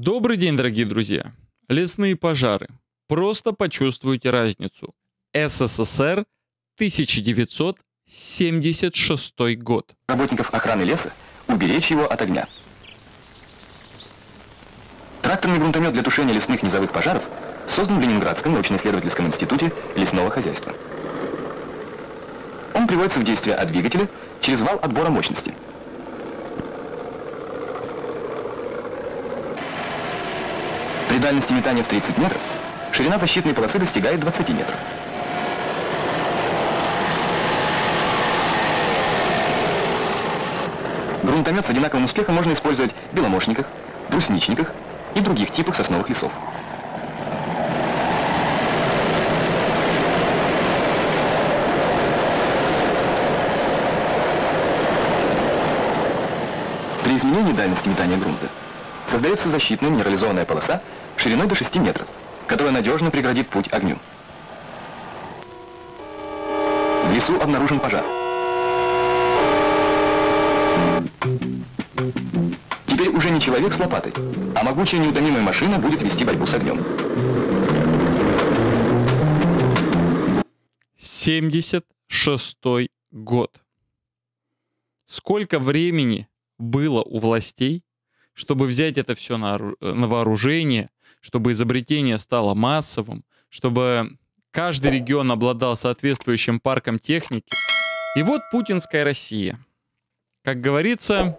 Добрый день, дорогие друзья. Лесные пожары. Просто почувствуйте разницу. СССР, 1976 год. работников охраны леса уберечь его от огня. Тракторный грунтомет для тушения лесных низовых пожаров создан в Ленинградском научно-исследовательском институте лесного хозяйства. Он приводится в действие от двигателя через вал отбора мощности. При дальности метания в 30 метров ширина защитной полосы достигает 20 метров. Грунтомет с одинаковым успехом можно использовать в беломошниках, брусничниках и других типах сосновых лесов. При изменении дальности метания грунта создается защитная минерализованная полоса шириной до 6 метров, которая надежно преградит путь огню. В лесу обнаружен пожар. Теперь уже не человек с лопатой, а могучая неутомимая машина будет вести борьбу с огнем. 76 год. Сколько времени было у властей, чтобы взять это все на, на вооружение, чтобы изобретение стало массовым, чтобы каждый регион обладал соответствующим парком техники. И вот путинская Россия. Как говорится,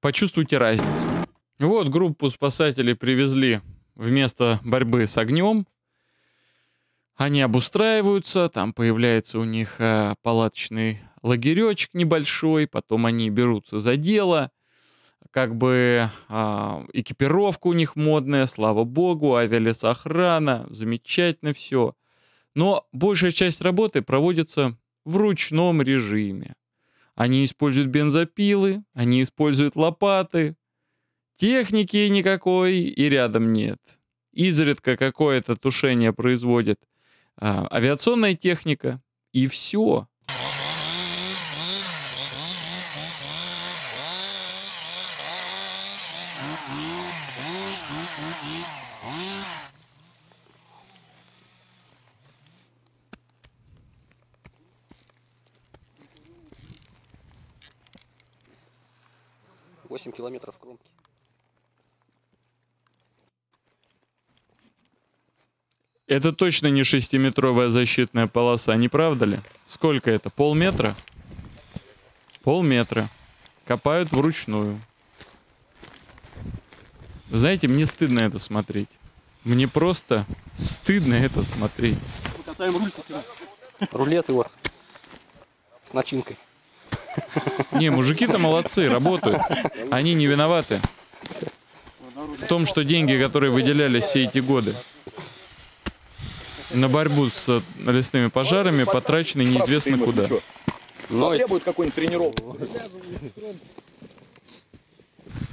почувствуйте разницу. Вот группу спасателей привезли в место борьбы с огнем. Они обустраиваются, там появляется у них э, палаточный лагеречек небольшой, потом они берутся за дело. Как бы а, экипировка у них модная, слава богу, авиалесохрана, замечательно все. Но большая часть работы проводится в ручном режиме. Они используют бензопилы, они используют лопаты. Техники никакой и рядом нет. Изредка какое-то тушение производит а, авиационная техника. И все. Восемь километров кромки. Это точно не шестиметровая защитная полоса, не правда ли? Сколько это? Полметра? Полметра. Копают вручную. Знаете, мне стыдно это смотреть. Мне просто стыдно это смотреть. Катаем руль Рулет его. С начинкой. Не, мужики-то молодцы, работают. Они не виноваты в том, что деньги, которые выделялись все эти годы на борьбу с лесными пожарами, потрачены неизвестно куда. Но Требует какую-нибудь тренировку.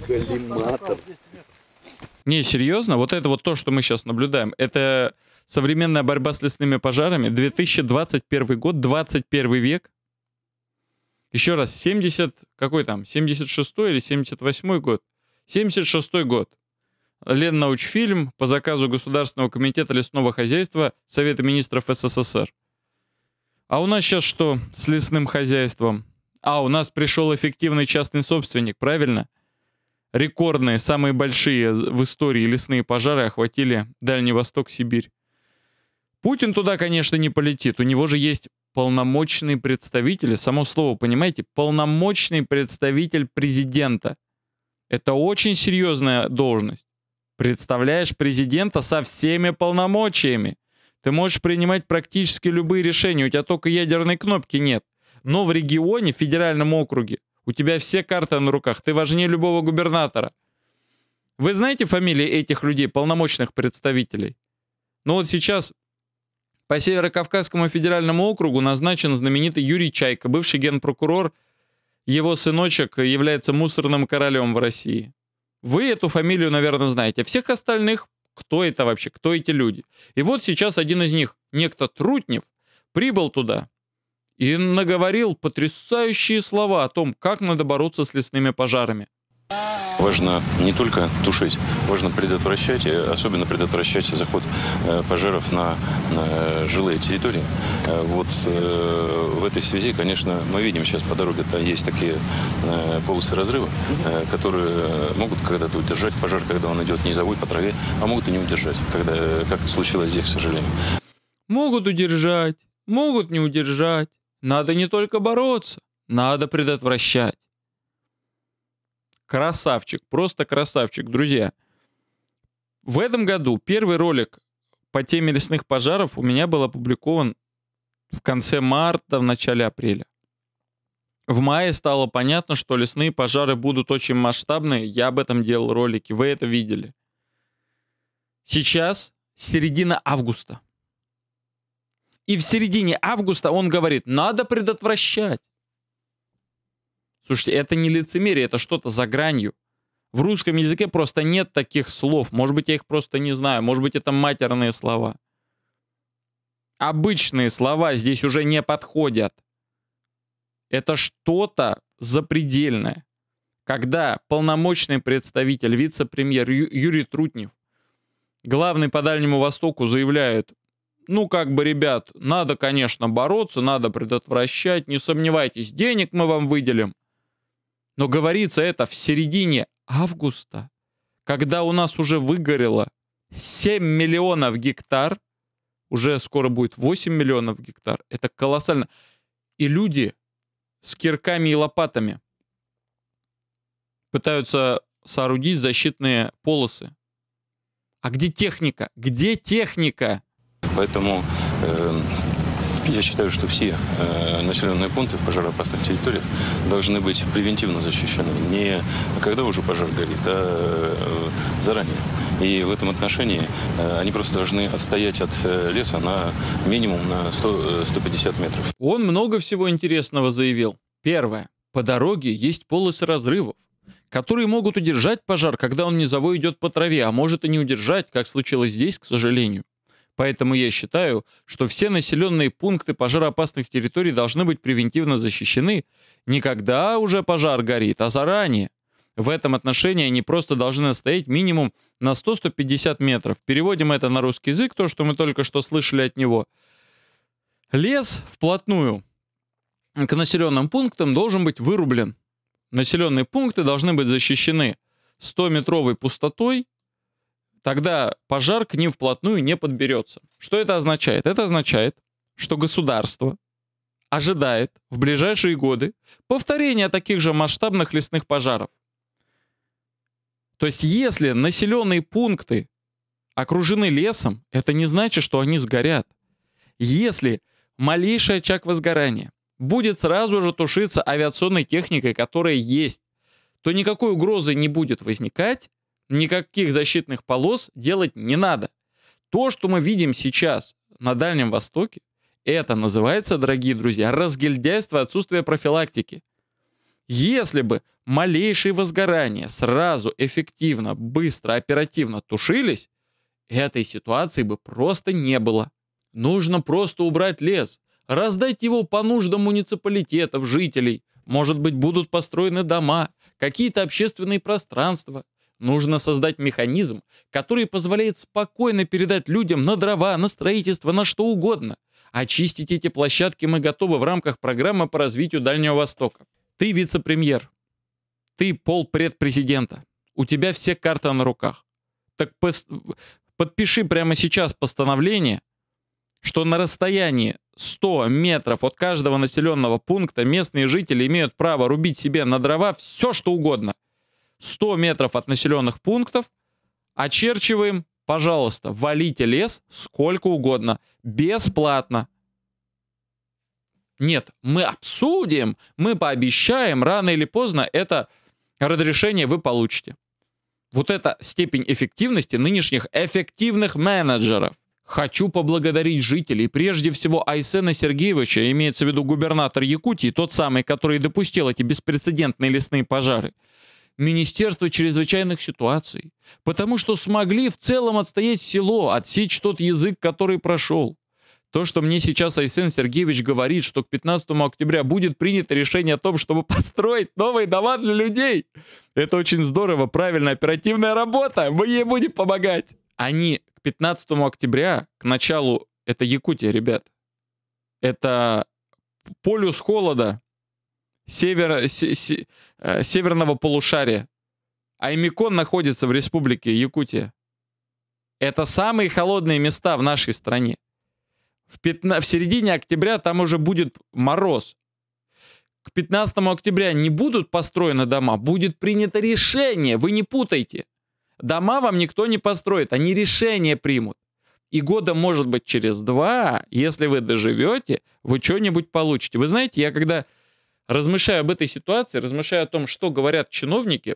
коллиматор. Не, серьезно, вот это вот то, что мы сейчас наблюдаем, это современная борьба с лесными пожарами, 2021 год, 21 век. Еще раз, 70, какой там, 76 или 78 год? 76 год. Леннаучфильм по заказу Государственного комитета лесного хозяйства Совета министров СССР. А у нас сейчас что с лесным хозяйством? А, у нас пришел эффективный частный собственник, правильно? Рекордные, самые большие в истории лесные пожары охватили Дальний Восток, Сибирь. Путин туда, конечно, не полетит. У него же есть полномочный представитель, само слово, понимаете, полномочный представитель президента. Это очень серьезная должность. Представляешь президента со всеми полномочиями. Ты можешь принимать практически любые решения, у тебя только ядерной кнопки нет. Но в регионе, в федеральном округе, у тебя все карты на руках, ты важнее любого губернатора. Вы знаете фамилии этих людей, полномочных представителей? Ну вот сейчас по Северо-Кавказскому федеральному округу назначен знаменитый Юрий Чайка, бывший генпрокурор. Его сыночек является мусорным королем в России. Вы эту фамилию, наверное, знаете. Всех остальных, кто это вообще, кто эти люди? И вот сейчас один из них, некто Трутнев, прибыл туда и наговорил потрясающие слова о том, как надо бороться с лесными пожарами. Важно не только тушить, важно предотвращать, э, особенно предотвращать заход э, пожаров на, на жилые территории. Э, Вот в этой связи, конечно, мы видим сейчас по дороге-то есть такие полосы разрыва, которые могут когда-то удержать пожар, когда он идет низовой по траве, а могут и не удержать, когда, как это случилось здесь, к сожалению. Могут удержать, могут не удержать. Надо не только бороться, надо предотвращать. Красавчик, просто красавчик, друзья. В этом году первый ролик по теме лесных пожаров у меня был опубликован в конце марта, в начале апреля. В мае стало понятно, что лесные пожары будут очень масштабные. Я об этом делал ролики, вы это видели. Сейчас середина августа. И в середине августа он говорит, надо предотвращать. Слушайте, это не лицемерие, это что-то за гранью. В русском языке просто нет таких слов. Может быть, я их просто не знаю. Может быть, это матерные слова. Обычные слова здесь уже не подходят. Это что-то запредельное. Когда полномочный представитель, вице-премьер Юрий Трутнев, главный по Дальнему Востоку, заявляет, ну, как бы, ребят, надо, конечно, бороться, надо предотвращать, не сомневайтесь, денег мы вам выделим. Но говорится это в середине августа, когда у нас уже выгорело 7 миллионов гектар, уже скоро будет 8 миллионов гектар. Это колоссально. И люди с кирками и лопатами пытаются соорудить защитные полосы. А где техника? Где техника? Поэтому э, я считаю, что все э, населенные пункты в пожароопасных территориях должны быть превентивно защищены. Не когда уже пожар горит, а э, заранее. И в этом отношении э, они просто должны отстоять от э, леса на минимум на 100, э, 150 метров. Он много всего интересного заявил. Первое. По дороге есть полосы разрывов, которые могут удержать пожар, когда он низовой идет по траве, а может и не удержать, как случилось здесь, к сожалению. Поэтому я считаю, что все населенные пункты пожароопасных территорий должны быть превентивно защищены не когда уже пожар горит, а заранее. В этом отношении они просто должны стоять минимум на 100-150 метров. Переводим это на русский язык, то, что мы только что слышали от него. Лес вплотную к населенным пунктам должен быть вырублен. Населенные пункты должны быть защищены 100-метровой пустотой, тогда пожар к ним вплотную не подберется. Что это означает? Это означает, что государство ожидает в ближайшие годы повторения таких же масштабных лесных пожаров. То есть если населенные пункты окружены лесом, это не значит, что они сгорят. Если малейший очаг возгорания будет сразу же тушиться авиационной техникой, которая есть, то никакой угрозы не будет возникать, никаких защитных полос делать не надо. То, что мы видим сейчас на Дальнем Востоке, это называется, дорогие друзья, разгильдяйство отсутствие профилактики. Если бы малейшие возгорания сразу эффективно, быстро, оперативно тушились, этой ситуации бы просто не было. Нужно просто убрать лес, раздать его по нуждам муниципалитетов, жителей. Может быть, будут построены дома, какие-то общественные пространства. Нужно создать механизм, который позволяет спокойно передать людям на дрова, на строительство, на что угодно. Очистить эти площадки мы готовы в рамках программы по развитию Дальнего Востока. Ты вице-премьер. Ты полпред президента. У тебя все карты на руках. Так пос- подпиши прямо сейчас постановление, что на расстоянии 100 метров от каждого населенного пункта местные жители имеют право рубить себе на дрова все, что угодно. 100 метров от населенных пунктов очерчиваем, пожалуйста, валите лес сколько угодно, бесплатно. Нет, мы обсудим, мы пообещаем, рано или поздно это разрешение вы получите. Вот это степень эффективности нынешних эффективных менеджеров. Хочу поблагодарить жителей, прежде всего Айсена Сергеевича, имеется в виду губернатор Якутии, тот самый, который допустил эти беспрецедентные лесные пожары. Министерство чрезвычайных ситуаций, потому что смогли в целом отстоять село, отсечь тот язык, который прошел. То, что мне сейчас Айсен Сергеевич говорит, что к 15 октября будет принято решение о том, чтобы построить новые дома для людей, это очень здорово, правильно, оперативная работа, мы ей будем помогать. Они к 15 октября, к началу, это Якутия, ребят, это полюс холода севера, се, се, э, северного полушария. Аймикон находится в республике Якутия. Это самые холодные места в нашей стране. В, 15, в середине октября там уже будет мороз. К 15 октября не будут построены дома, будет принято решение, вы не путайте. Дома вам никто не построит, они решение примут. И года, может быть, через два, если вы доживете, вы что-нибудь получите. Вы знаете, я когда размышляю об этой ситуации, размышляю о том, что говорят чиновники,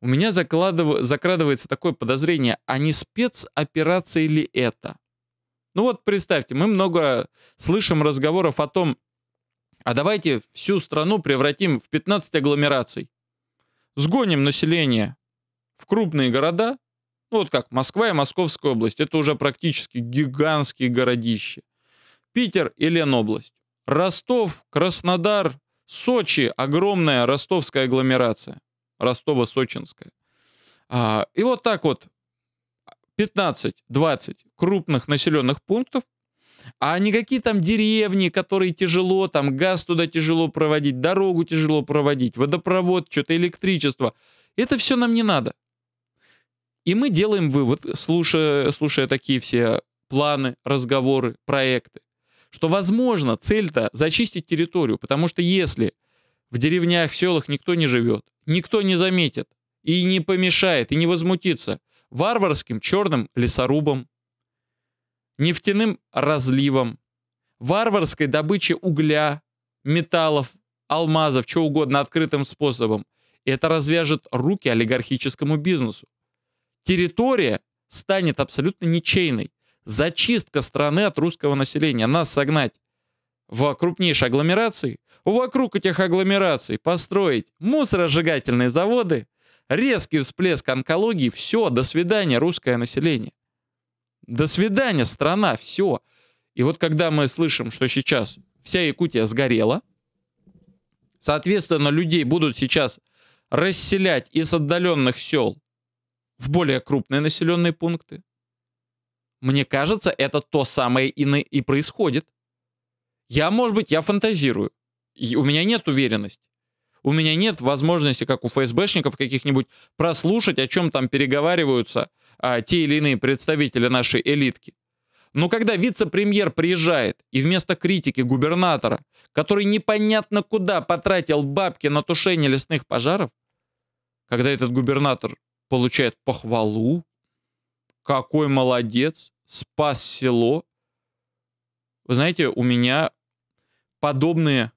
у меня закладыв... закрадывается такое подозрение, а не спецоперация ли это? Ну вот представьте, мы много слышим разговоров о том, а давайте всю страну превратим в 15 агломераций. Сгоним население в крупные города, ну вот как Москва и Московская область, это уже практически гигантские городища. Питер и Ленобласть. Ростов, Краснодар, Сочи, огромная ростовская агломерация. Ростово-Сочинская. А, и вот так вот 15-20 крупных населенных пунктов, а не какие там деревни, которые тяжело, там газ туда тяжело проводить, дорогу тяжело проводить, водопровод, что-то электричество. Это все нам не надо. И мы делаем вывод, слушая, слушая такие все планы, разговоры, проекты, что, возможно, цель-то зачистить территорию, потому что если в деревнях, в селах никто не живет, никто не заметит и не помешает, и не возмутится варварским черным лесорубом, нефтяным разливом, варварской добычей угля, металлов, алмазов, чего угодно открытым способом. Это развяжет руки олигархическому бизнесу. Территория станет абсолютно ничейной. Зачистка страны от русского населения. Нас согнать в крупнейшие агломерации, вокруг этих агломераций построить мусоросжигательные заводы, резкий всплеск онкологии, все, до свидания, русское население. До свидания, страна, все. И вот когда мы слышим, что сейчас вся Якутия сгорела, соответственно, людей будут сейчас расселять из отдаленных сел в более крупные населенные пункты. Мне кажется, это то самое и, на, и происходит. Я, может быть, я фантазирую. И у меня нет уверенности. У меня нет возможности, как у ФСБшников каких-нибудь, прослушать, о чем там переговариваются а, те или иные представители нашей элитки. Но когда вице-премьер приезжает и вместо критики губернатора, который непонятно куда потратил бабки на тушение лесных пожаров, когда этот губернатор получает похвалу, какой молодец, спас село. Вы знаете, у меня подобные,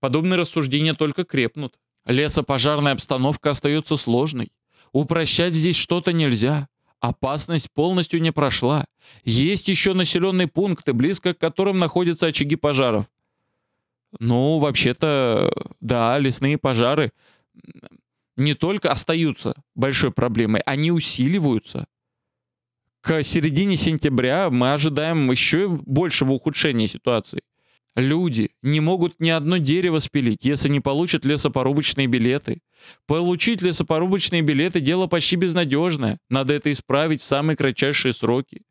подобные рассуждения только крепнут. Лесопожарная обстановка остается сложной. Упрощать здесь что-то нельзя. Опасность полностью не прошла. Есть еще населенные пункты, близко к которым находятся очаги пожаров. Ну, вообще-то, да, лесные пожары не только остаются большой проблемой, они усиливаются. К середине сентября мы ожидаем еще большего ухудшения ситуации. Люди не могут ни одно дерево спилить, если не получат лесопорубочные билеты. Получить лесопорубочные билеты – дело почти безнадежное. Надо это исправить в самые кратчайшие сроки.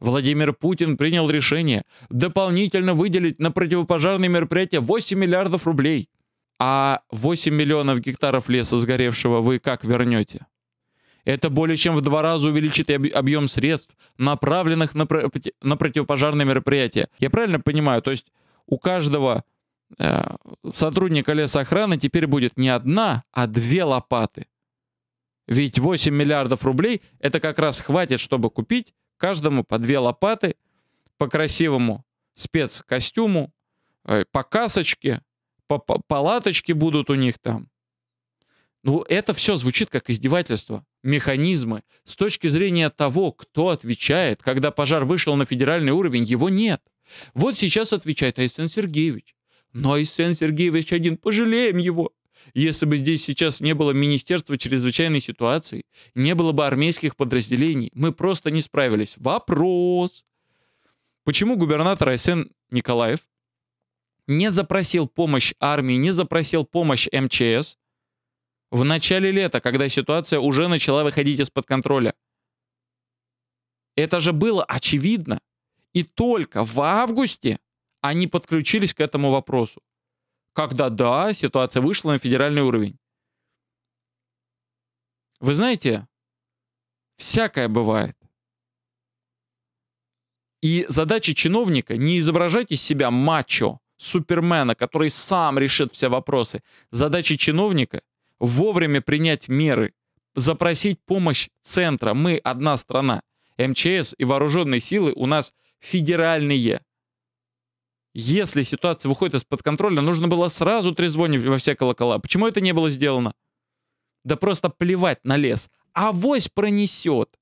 Владимир Путин принял решение дополнительно выделить на противопожарные мероприятия 8 миллиардов рублей. А 8 миллионов гектаров леса сгоревшего вы как вернете? Это более чем в два раза увеличит объем средств, направленных на, на противопожарные мероприятия. Я правильно понимаю? То есть у каждого э, сотрудника лесоохраны теперь будет не одна, а две лопаты. Ведь 8 миллиардов рублей это как раз хватит, чтобы купить каждому по две лопаты, по красивому спецкостюму, э, по касочке, по, по палаточке будут у них там. Ну, это все звучит как издевательство. Механизмы. С точки зрения того, кто отвечает, когда пожар вышел на федеральный уровень, его нет. Вот сейчас отвечает Айсен Сергеевич. Но Айсен Сергеевич один, пожалеем его. Если бы здесь сейчас не было Министерства чрезвычайной ситуации, не было бы армейских подразделений, мы просто не справились. Вопрос. Почему губернатор Айсен Николаев не запросил помощь армии, не запросил помощь МЧС в начале лета, когда ситуация уже начала выходить из-под контроля? Это же было очевидно. И только в августе они подключились к этому вопросу. Когда, да, ситуация вышла на федеральный уровень. Вы знаете, всякое бывает. И задача чиновника не изображать из себя мачо, супермена, который сам решит все вопросы. Задача чиновника вовремя принять меры, запросить помощь центра. Мы одна страна. МЧС и вооруженные силы у нас федеральные. Если ситуация выходит из-под контроля, нужно было сразу трезвонить во все колокола. Почему это не было сделано? Да просто плевать на лес. Авось пронесет.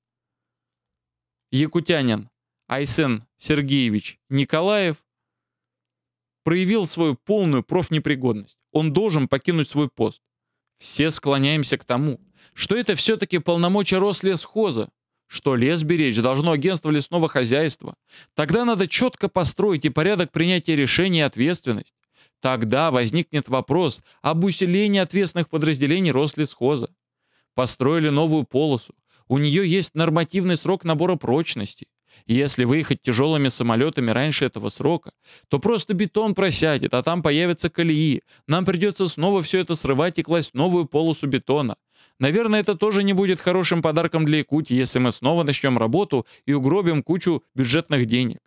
Якутянин Айсен Сергеевич Николаев проявил свою полную профнепригодность. Он должен покинуть свой пост. Все склоняемся к тому, что это все-таки полномочия Рослесхоза, что лес беречь должно агентство лесного хозяйства. Тогда надо четко построить и порядок принятия решений и ответственность. Тогда возникнет вопрос об усилении ответственных подразделений Рослесхоза. Построили новую полосу. У нее есть нормативный срок набора прочности. Если выехать тяжелыми самолетами раньше этого срока, то просто бетон просядет, а там появятся колеи. Нам придется снова все это срывать и класть новую полосу бетона. Наверное, это тоже не будет хорошим подарком для Якутии, если мы снова начнем работу и угробим кучу бюджетных денег.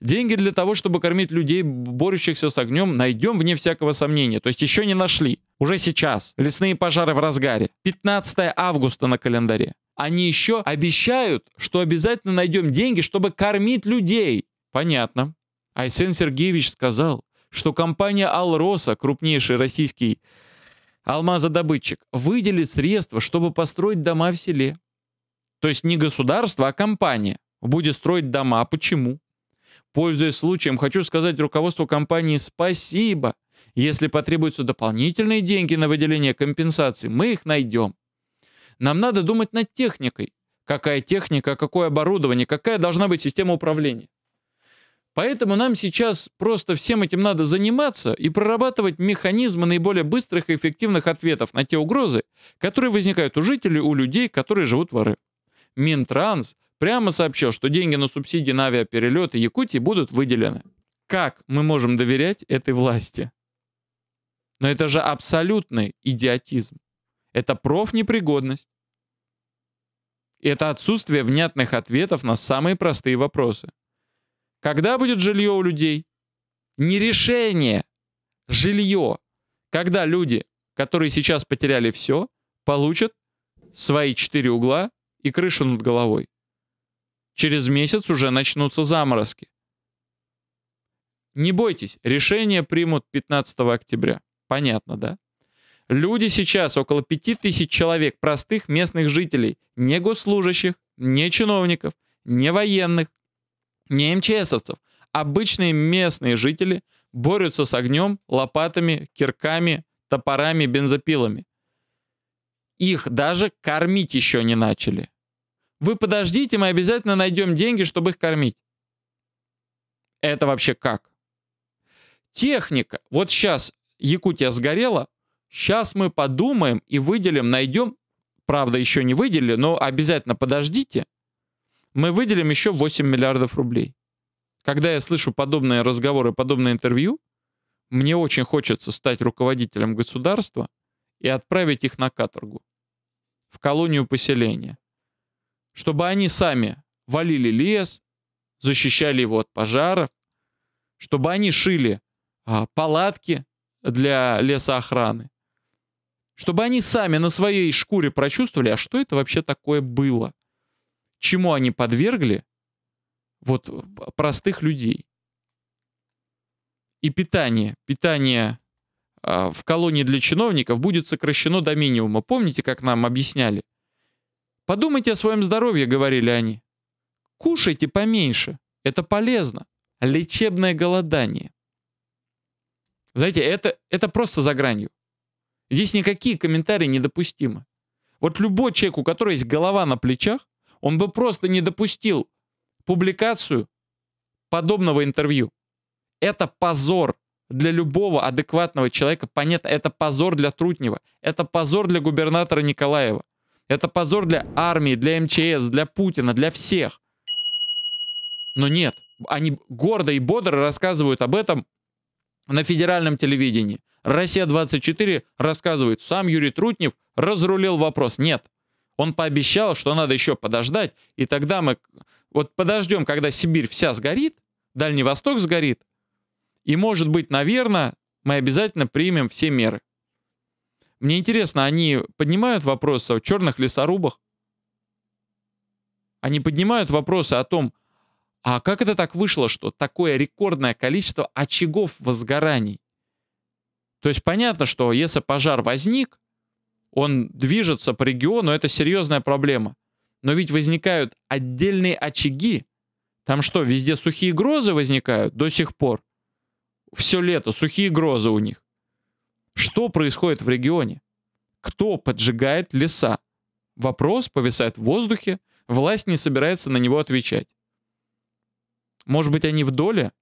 Деньги для того, чтобы кормить людей, борющихся с огнем, найдем вне всякого сомнения. То есть еще не нашли. Уже сейчас. Лесные пожары в разгаре. 15 августа на календаре. Они еще обещают, что обязательно найдем деньги, чтобы кормить людей. Понятно. Айсен Сергеевич сказал, что компания «Алроса», крупнейший российский алмазодобытчик, выделит средства, чтобы построить дома в селе. То есть не государство, а компания будет строить дома. Почему? Пользуясь случаем, хочу сказать руководству компании спасибо. Если потребуются дополнительные деньги на выделение компенсаций, мы их найдем. Нам надо думать над техникой. Какая техника, какое оборудование, какая должна быть система управления. Поэтому нам сейчас просто всем этим надо заниматься и прорабатывать механизмы наиболее быстрых и эффективных ответов на те угрозы, которые возникают у жителей, у людей, которые живут в РФ. Минтранс прямо сообщил, что деньги на субсидии на авиаперелеты Якутии будут выделены. Как мы можем доверять этой власти? Но это же абсолютный идиотизм. Это профнепригодность. Это отсутствие внятных ответов на самые простые вопросы. Когда будет жилье у людей? Не решение, жилье. Когда люди, которые сейчас потеряли все, получат свои четыре угла и крышу над головой. Через месяц уже начнутся заморозки. Не бойтесь, решение примут 15 октября. Понятно, да? Люди сейчас, около 5000 человек, простых местных жителей, не госслужащих, не чиновников, не военных, не МЧСовцев, обычные местные жители борются с огнем лопатами, кирками, топорами, бензопилами. Их даже кормить еще не начали. Вы подождите, мы обязательно найдем деньги, чтобы их кормить. Это вообще как? Техника. Вот сейчас Якутия сгорела, сейчас мы подумаем и выделим, найдем, правда, еще не выделили, но обязательно подождите, мы выделим еще 8 миллиардов рублей. Когда я слышу подобные разговоры, подобные интервью, мне очень хочется стать руководителем государства и отправить их на каторгу, в колонию поселения, чтобы они сами валили лес, защищали его от пожаров, чтобы они шили а, палатки для лесоохраны, чтобы они сами на своей шкуре прочувствовали, а что это вообще такое было, чему они подвергли вот простых людей. И питание, питание э, в колонии для чиновников будет сокращено до минимума. Помните, как нам объясняли? Подумайте о своем здоровье, говорили они. Кушайте поменьше, это полезно. Лечебное голодание. Знаете, это, это просто за гранью. Здесь никакие комментарии недопустимы. Вот любой человек, у которого есть голова на плечах, он бы просто не допустил публикацию подобного интервью. Это позор для любого адекватного человека. Понятно, это позор для Трутнева. Это позор для губернатора Николаева. Это позор для армии, для МЧС, для Путина, для всех. Но нет, они гордо и бодро рассказывают об этом на федеральном телевидении. Россия-24 рассказывает, сам Юрий Трутнев разрулил вопрос. Нет, он пообещал, что надо еще подождать, и тогда мы вот подождем, когда Сибирь вся сгорит, Дальний Восток сгорит, и, может быть, наверное, мы обязательно примем все меры. Мне интересно, они поднимают вопросы о черных лесорубах? Они поднимают вопросы о том, а как это так вышло, что такое рекордное количество очагов возгораний? То есть понятно, что если пожар возник, он движется по региону, это серьезная проблема. Но ведь возникают отдельные очаги. Там что, везде сухие грозы возникают до сих пор? Все лето сухие грозы у них. Что происходит в регионе? Кто поджигает леса? Вопрос повисает в воздухе, власть не собирается на него отвечать. Может быть, они в доле?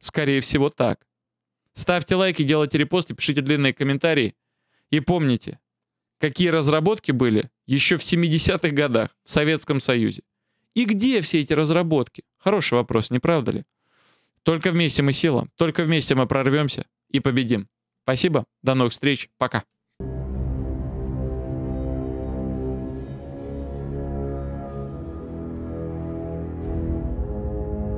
Скорее всего, так. Ставьте лайки, делайте репосты, пишите длинные комментарии. И помните, какие разработки были еще в 70-х годах в Советском Союзе. И где все эти разработки? Хороший вопрос, не правда ли? Только вместе мы сила, только вместе мы прорвемся и победим. Спасибо, до новых встреч, пока.